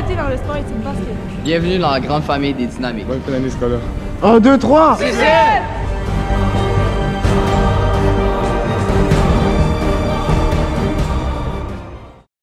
accepté dans le sport et basket. Bienvenue dans la grande famille des dynamiques. Bonne fin d'année scolaire. 1, 2, 3 C'est